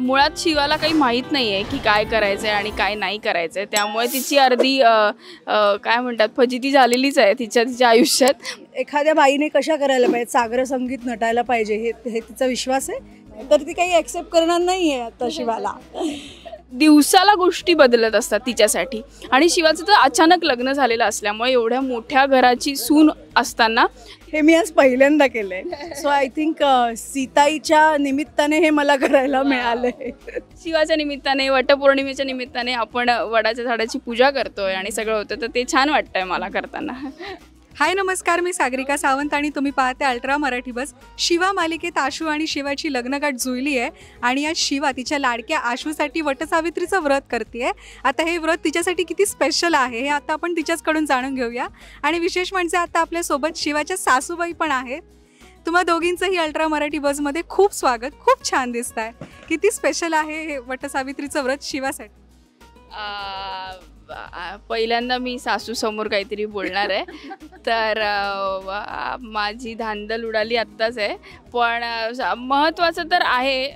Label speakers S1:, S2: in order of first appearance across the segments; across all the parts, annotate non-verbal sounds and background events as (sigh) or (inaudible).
S1: मुळात शिवाला काही माहीत नाही आहे की काय करायचं आहे आणि काय नाही करायचं आहे त्यामुळे तिची अर्धी काय म्हणतात फजिती झालेलीच आहे तिच्या तिच्या आयुष्यात.
S2: एखाद्या बाईने कशा करायला पाहिजे? सागर संगीत नटायला पाहिजे हे हे तिचा विश्वास आहे? तर ती काही ॲक्सेप्ट करणार नाही आहे आता शिवाला.
S1: दिवसाला गोष्टी बदलत असतात तिच्यासाठी. आणि शिवाचं तर अचानक लग्न झालेलं असल्यामुळे एवढ्या मोठ्या घराची सून असताना
S2: हे मी आज पहिल्यांदा केलंय. सो आय थिंक सीताईच्या निमित्ताने हे मला करायला मिळालंय.
S1: शिवाच्या निमित्ताने वटपौर्णिमेच्या निमित्ताने आपण वडाच्या झाडाची पूजा करतोय आणि सगळं होतं. तर ते छान वाटतंय मला करताना.
S3: हाय नमस्कार. मी सागरिका सावंत आणि तुम्ही पाहते अल्ट्रा मराठी बस. शिवा मालिकेत आशू आणि शिवाची लग्नगाठ जुळली आहे आणि आज शिवा तिच्या लाडक्या आशूसाठी वटसावित्रीचं व्रत करते आता हे व्रत तिच्यासाठी किती स्पेशल आहे हे आता आपण तिच्याचकडून जाणून घेऊया. आणि विशेष म्हणजे आता आपल्यासोबत शिवाच्या सासूबाई पण आहेत. तुम्हा दोघींचंही अल्ट्रा मराठी बसमध्ये खूप स्वागत खूप छान दिसत आहे किती स्पेशल आहे हे वटसावित्रीचं व्रत शिवासाठी?
S1: आ, पहिल्यांदा मी सासू समोर काहीतरी बोलणार आहे. तर माझी धांदल उडाली आत्ताच आहे. पण महत्त्वाचं तर आहे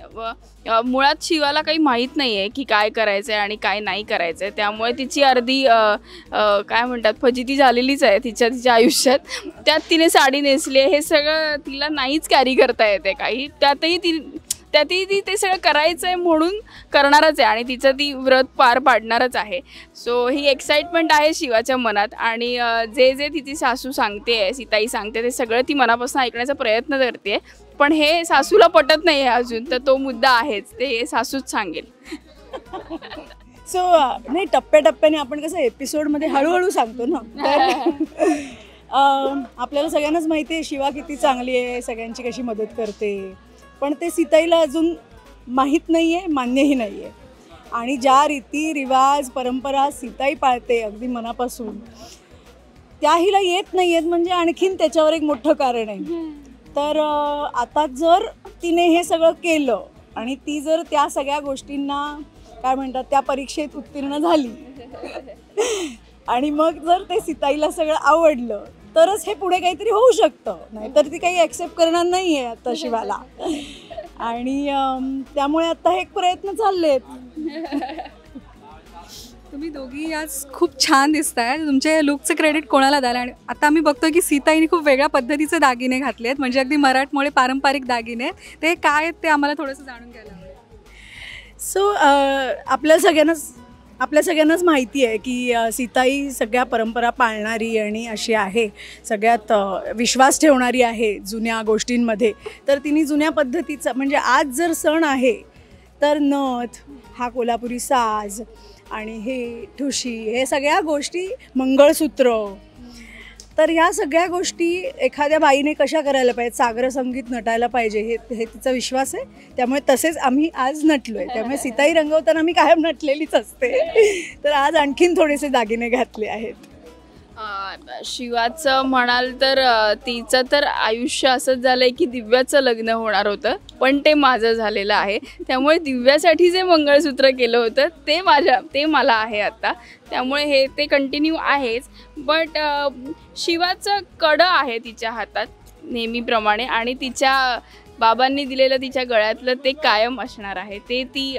S1: मुळात शिवाला काही माहीत नाही आहे की काय करायचं आहे आणि काय नाही करायचं आहे त्यामुळे तिची अर्धी काय म्हणतात फजिती झालेलीच आहे तिच्या तिच्या आयुष्यात. त्यात तिने साडी नेसली आहे. हे सगळं तिला नाहीच कॅरी करता येते काही. त्यातही ती त्यातही ती ते सगळं करायचं आहे म्हणून करणारच आहे आणि तिचं ती व्रत पार पाडणारच आहे. सो ही एक्साइटमेंट आहे शिवाच्या मनात आणि जे जे तिची सासू सांगते सीताई सांगते ते सगळं ती मनापासून ऐकण्याचा प्रयत्न करते. पण हे सासूला पटत नाही आहे अजून तर तो मुद्दा आहेच ते सासूच सांगेल.
S2: सो नाही टप्प्याटप्प्याने आपण कसं एपिसोडमध्ये हळूहळू सांगतो ना. तर (laughs) आपल्याला सगळ्यांनाच माहिती आहे शिवा किती चांगली आहे सगळ्यांची कशी मदत करते. पण ते सीताईला अजून माहीत नाही आहे मान्यही नाही आहे आणि ज्या रीती रिवाज परंपरा सीताई पाळते अगदी मनापासून त्या हिला येत नाही आहेत म्हणजे आणखीन त्याच्यावर एक मोठं कारण आहे. तर आता जर तिने हे सगळं केलं आणि ती जर त्या सगळ्या गोष्टींना काय म्हणतात त्या परीक्षेत उत्तीर्ण झाली (laughs) आणि मग जर ते सीताईला सगळं आवडलं तरच हे पुढे काहीतरी होऊ शकतं. नाहीतर ती काही ॲक्सेप्ट करणार नाही आहे आता शिवाला. आणि त्यामुळे आता हे प्रयत्न चालले आहेत
S3: तुम्ही दोघी आज खूप छान दिसत आहे तुमच्या लुकचं क्रेडिट कोणाला द्याल आणि आता आम्ही बघतोय की सीताईने खूप वेगळ्या पद्धतीचे दागिने घातले आहेत म्हणजे अगदी मराठमोळे पारंपरिक दागिने. ते काय आहेत ते आम्हाला थोडंसं जाणून घ्यायला.
S2: सो आपल्या सगळ्यांनाच आपल्या सगळ्यांनाच माहिती आहे की सीताई सगळ्या परंपरा पाळणारी आणि अशी आहे सगळ्यात विश्वास ठेवणारी आहे जुन्या गोष्टींमध्ये. तर तिने जुन्या पद्धतीचा म्हणजे आज जर सण आहे तर नथ हा कोल्हापुरी साज आणि हे ठुशी हे सगळ्या गोष्टी मंगळसूत्र तर ह्या सगळ्या गोष्टी एखाद्या बाईने कशा करायला पाहिजे सागर संगीत नटायला पाहिजे हे हे तिचा विश्वास आहे. त्यामुळे तसेच आम्ही आज नटलो आहे त्यामुळे (laughs) सीताई रंगवताना मी कायम नटलेलीच असते. तर आज आणखीन थोडेसे दागिने घातले आहेत.
S1: शिवाचं म्हणाल तर तिचं तर आयुष्य असंच झालंय की दिव्याचं लग्न होणार होतं पण ते माझं झालेलं आहे. त्यामुळे दिव्यासाठी जे मंगळसूत्र केलं होतं ते माझ्या ते मला आहे आता. त्यामुळे हे ते कंटिन्यू आहेच. बट शिवाचं कडं आहे तिच्या हातात नेहमीप्रमाणे आणि तिच्या बाबांनी दिलेलं तिच्या गळ्यातलं ते कायम असणार आहे. ते ती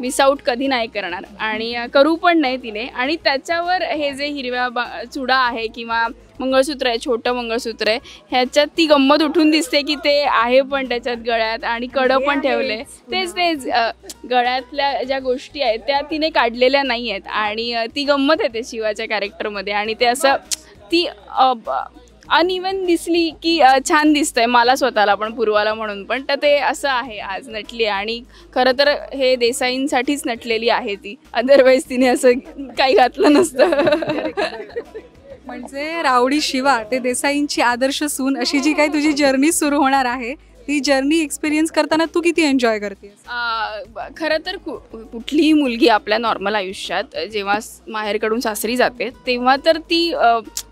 S1: मिस आऊट कधी नाही करणार. आणि करू पण नाही तिने. आणि त्याच्यावर हे जे हिरव्या बा चुडा आहे किंवा मंगळसूत्र आहे छोटं मंगळसूत्र आहे ह्याच्यात ती गंमत उठून दिसते की ते आहे पण त्याच्यात गळ्यात आणि कडं पण ठेवले तेच तेच गळ्यातल्या ज्या गोष्टी आहेत त्या तिने काढलेल्या नाही आहेत आणि ती गंमत येते शिवाच्या कॅरेक्टरमध्ये आणि ते असं ती अनइवन दिसली की छान दिसतंय मला स्वतःला पण पूर्वाला म्हणून पण. तर ते असं आहे आज नटली आणि खरं तर हे देसाईंसाठीच नटलेली आहे ती. अदरवाईज तिने असं काही घातलं नसतं.
S3: म्हणजे रावडी शिवा ते देसाईंची आदर्श सून अशी जी काही तुझी जर्नी सुरू होणार आहे ती जर्नी एक्सपिरियन्स करताना तू किती एन्जॉय करतेस?
S1: खरं तर कु कुठलीही मुलगी आपल्या नॉर्मल आयुष्यात जेव्हा माहेरकडून सासरी जाते तेव्हा तर ती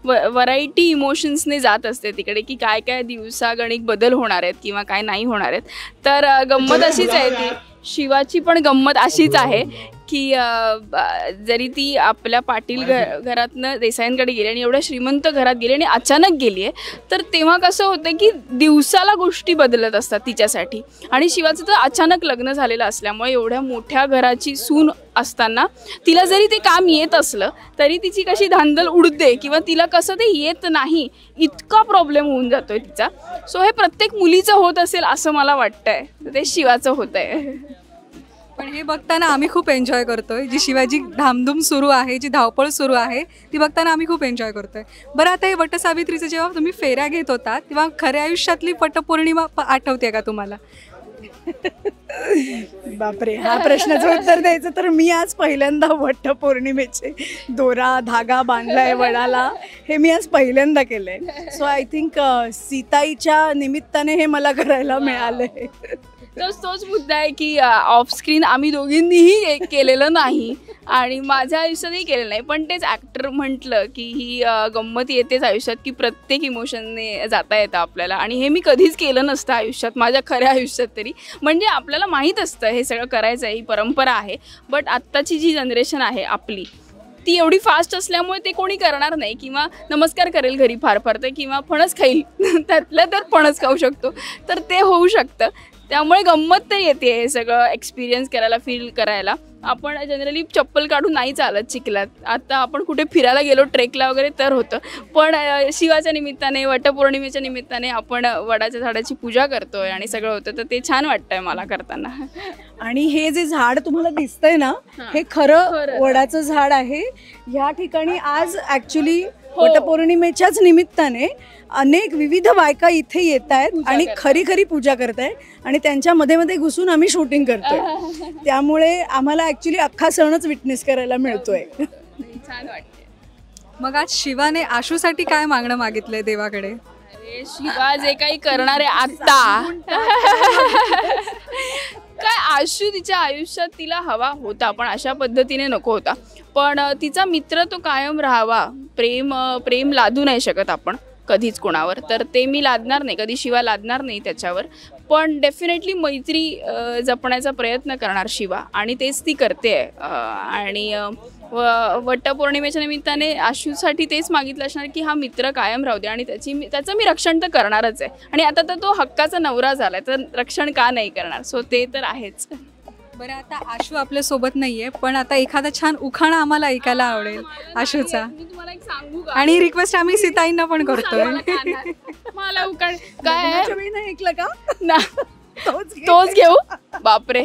S1: व्हरायटी इमोशन्सने जात असते तिकडे की काय काय दिवसागणिक बदल होणार आहेत किंवा काय नाही होणार आहेत. तर गंमत अशीच आहे ती. शिवाची पण गंमत अशीच आहे की जरी ती आपल्या पाटील घ घरातनं देसाईंकडे गेली आणि एवढ्या श्रीमंत घरात गेली आणि अचानक गेली आहे तर तेव्हा कसं होतं की दिवसाला गोष्टी बदलत असतात तिच्यासाठी. आणि शिवाचं तर अचानक लग्न झालेलं असल्यामुळे एवढ्या मोठ्या घराची सून असताना तिला जरी ते काम येत असलं तरी तिची कशी धांदल उडते किंवा तिला कसं ते येत नाही इतका प्रॉब्लेम होऊन जातोय तिचा. सो हे प्रत्येक मुलीचं होत असेल असं मला वाटतंय. ते शिवाचं होत आहे
S3: पण हे बघताना आम्ही खूप एन्जॉय करतोय. जी शिवाजी धामधूम सुरू आहे जी धावपळ सुरू आहे ती बघताना आम्ही खूप एन्जॉय करतोय. बरं आता हे वटसावित्रीचं जेव्हा तुम्ही फेऱ्या घेत होता तेव्हा खऱ्या आयुष्यातली पटपौर्णिमा आठवते का तुम्हाला?
S2: बापरे हा प्रश्नाचं उत्तर द्यायचं तर मी आज पहिल्यांदा वट्ट पौर्णिमेचे दोरा धागा बांधलाय वडाला. हे मी आज पहिल्यांदा केलंय. सो आय थिंक सीताईच्या निमित्ताने हे मला करायला मिळालंय.
S1: तर तोच मुद्दा आहे की ऑफस्क्रीन आम्ही दोघींनीही केलेलं नाही. आणि माझ्या आयुष्यातही केलेलं नाही. पण तेच ॲक्टर म्हटलं की ही गंमत येतेच आयुष्यात की प्रत्येक इमोशनने जाता येतं आपल्याला. आणि हे मी कधीच केलं नसतं आयुष्यात माझ्या खऱ्या आयुष्यात तरी. म्हणजे आपल्याला माहीत असतं हे सगळं करायचं आहे ही परंपरा आहे. बट आत्ताची जी जनरेशन आहे आपली ती एवढी फास्ट असल्यामुळे ते कोणी करणार नाही. किंवा नमस्कार करेल घरी फार फार तर किंवा फणस खाईल. (laughs) त्यातलं तर फणस खाऊ शकतो. तर ते होऊ शकतं. त्यामुळे गंमत तर येते हे सगळं एक्सपिरियन्स करायला फील करायला. आपण जनरली चप्पल काढून नाही चालत चिखलात. आता आपण कुठे फिरायला गेलो ट्रेकला वगैरे तर होतं. पण शिवाच्या निमित्ताने वटपौर्णिमेच्या निमित्ताने आपण वडाच्या झाडाची पूजा करतोय आणि सगळं होतं. तर ते छान वाटतंय मला करताना.
S2: आणि हे जे झाड तुम्हाला दिसतंय ना हे. खरं वडाचं झाड आहे. ह्या ठिकाणी आज ऍक्च्युली वटपौर्णिमेच्याच निमित्ताने अनेक विविध बायका इथे येत आहेत आणि खरी खरी पूजा करतायत आणि त्यांच्या मध्ये मध्ये घुसून आम्ही शूटिंग करतोय. (laughs) त्यामुळे आम्हाला ऍक्च्युली अख्खा सणच विटनेस करायला मिळतोय. (laughs)
S1: छान वाटते
S3: मग आज शिवाने आशूसाठी काय मागणं मागितलंय देवाकडे?
S1: अरे शिवा जे काही करणार आहे (laughs) आता. काय आशू तिच्या आयुष्यात तिला हवा होता पण अशा पद्धतीने नको होता. पण तिचा मित्र तो कायम राहावा प्रेम प्रेम लादू नाही शकत आपण कधीच कोणावर. तर ते मी लादणार नाही कधी शिवा लादणार नाही त्याच्यावर. पण डेफिनेटली मैत्री जपण्याचा प्रयत्न करणार शिवा. आणि तेच ती करते आहे आणि व वटपौर्णिमेच्या निमित्ताने आशूसाठी तेच मागितलं असणार की हा मित्र कायम राहू दे आणि त्याची मी त्याचं मी रक्षण तर करणारच आहे. आणि आता तर तो हक्काचा नवरा झालाय तर रक्षण का नाही करणार? सो ते तर आहेच.
S3: बरं आता आशू आपल्यासोबत नाहीये पण आता एखादा छान उखाणा आम्हाला ऐकायला आवडेल आशूचा. आणि रिक्वेस्ट आम्ही सीताईंना पण करतोय.
S1: मला उकाळ काय? आहे?
S2: नाही ऐकलं का?
S1: ना.
S2: तोच
S1: घेऊ? बापरे.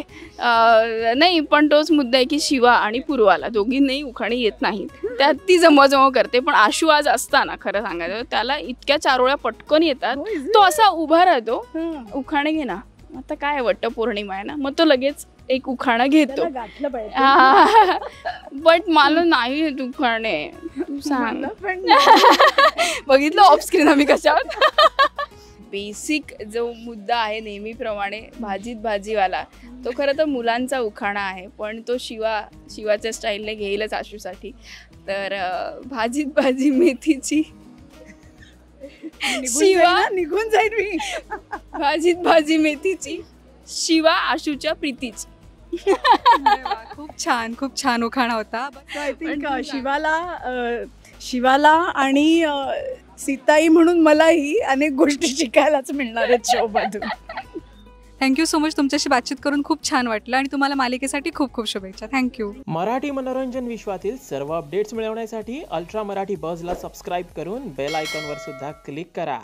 S1: नाही पण तोच मुद्दा आहे की शिवा आणि पूर्वाला दोघींनाही उखाणी येत नाही त्यात ती जमवाजमव करते पण आशू आज असताना खरं सांगायचं त्याला इतक्या चारोळ्या पटकन येतात. तो असा उभा राहतो. उखाणे घे ना. आता काय वट पौर्णिमा आहे ना मग तो लगेच एक उखाणा घेतो. बट मला नाही उखाणे. सांग. (laughs) बघितलं ऑफ स्क्रीन आम्ही कशावर बेसिक जो मुद्दा आहे नेहमीप्रमाणे भाजीत भाजीवाला तो खरं तर मुलांचा उखाणा आहे. पण तो शिवा शिवाच्या स्टाईलने घेईलच आशूसाठी. तर भाजीत भाजी मेथीची शिवा
S2: निघून जाईल मी.
S1: भाजीत भाजी मेथीची शिवा आशूच्या प्रीतीची.
S3: खूप छान खूप छान उखाणा होता.
S2: आय थिंक शिवाला शिवाला आणि सीताई म्हणून मलाही अनेक गोष्टी शिकायलाच मिळणार आहेत शो मधून
S3: थँक्यू सो मच तुमच्याशी बातचीत करून खूप छान वाटलं आणि तुम्हाला मालिकेसाठी खूप खूप शुभेच्छा. थँक्यू
S4: मराठी मनोरंजन विश्वातील सर्व अपडेट्स मिळवण्यासाठी अल्ट्रा मराठी बजला सबस्क्राईब करून बेल आयकॉनवर सुद्धा क्लिक करा.